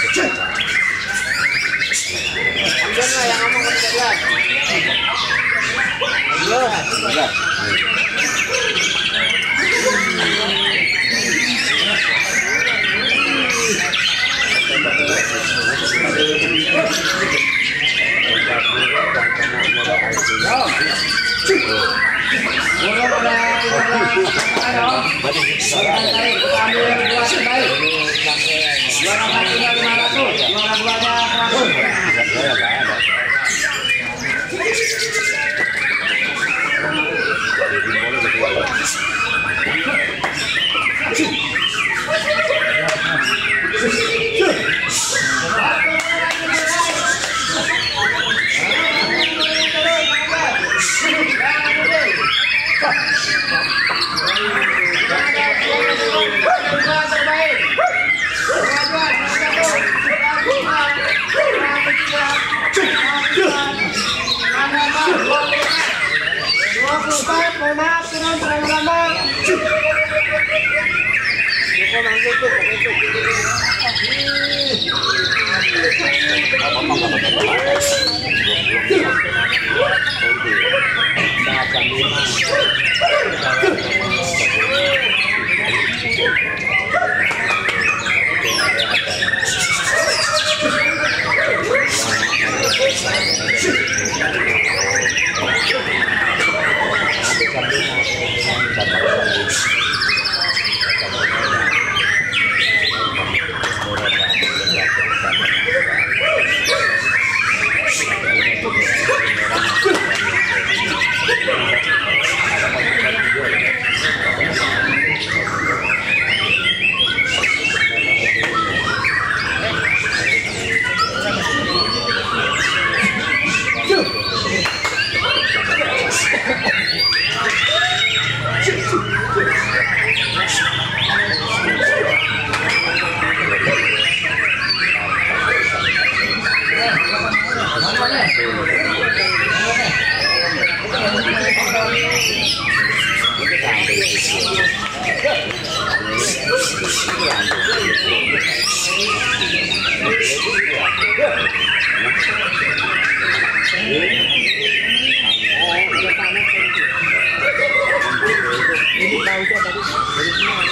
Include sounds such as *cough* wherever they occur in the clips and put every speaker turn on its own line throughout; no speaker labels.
Amdan
lah yang ngomong Woo! Pak Ustaz, mohon maaf dengan serama-rama.
tahu sih tadi dari semua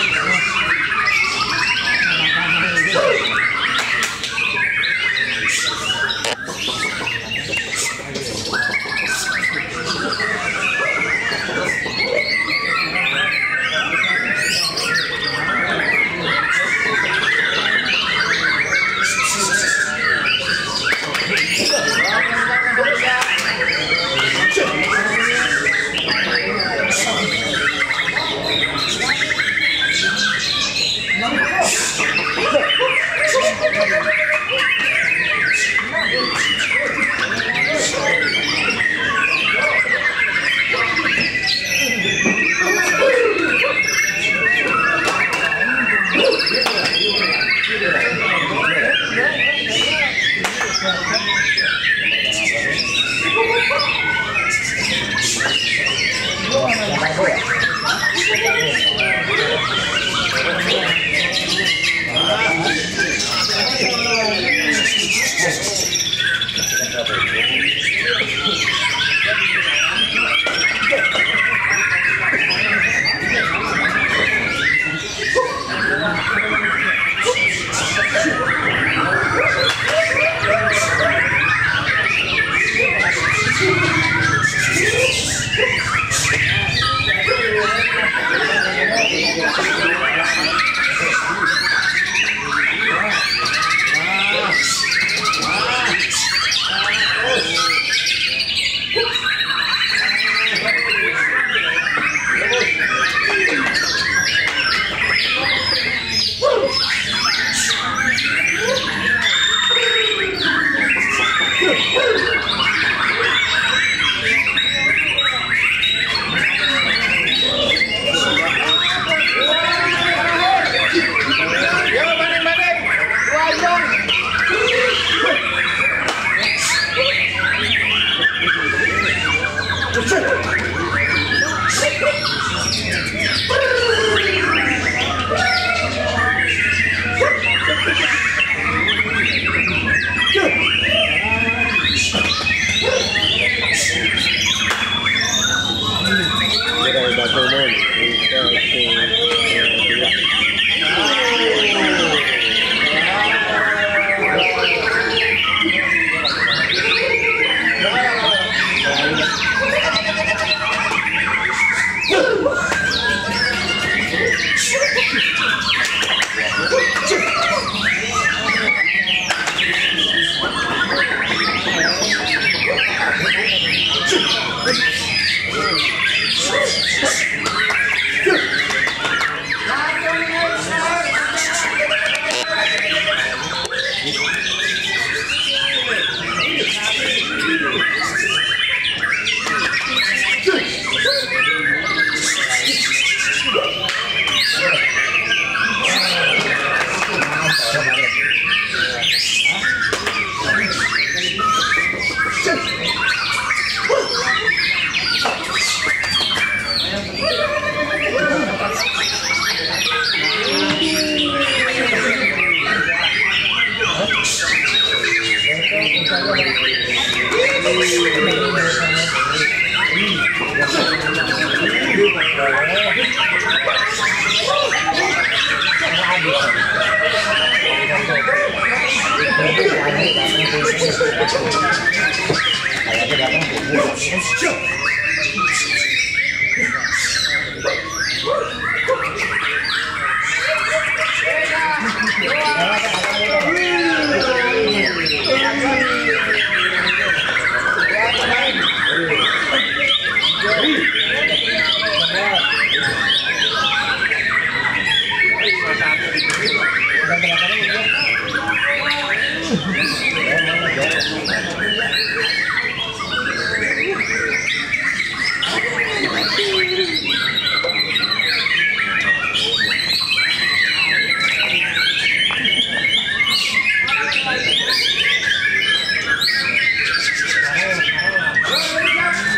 Yeah, yeah, yeah.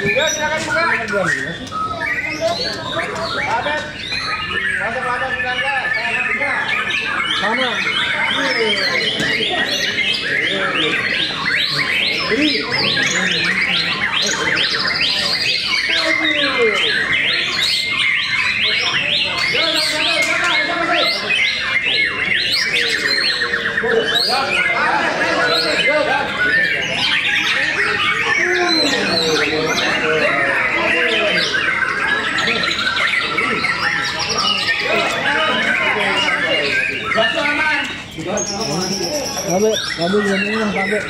Buka, silakan buka. Babe,
babe belum ini lah, babe.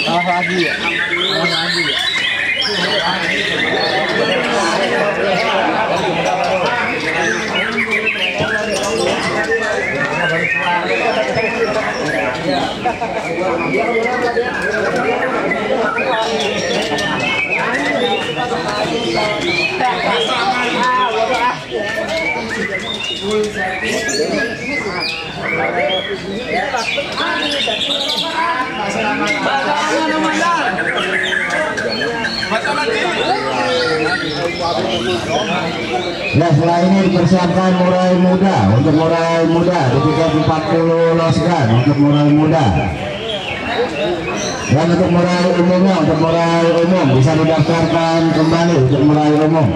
Kalah lagi
ya? Lagi ya? *laughs*
Nah setelah ini dipersiapkan murai muda. Untuk murai muda di tiket 40 losgan untuk murai muda. Dan untuk murai umumnya untuk murai umum bisa didaftarkan kembali untuk murai umum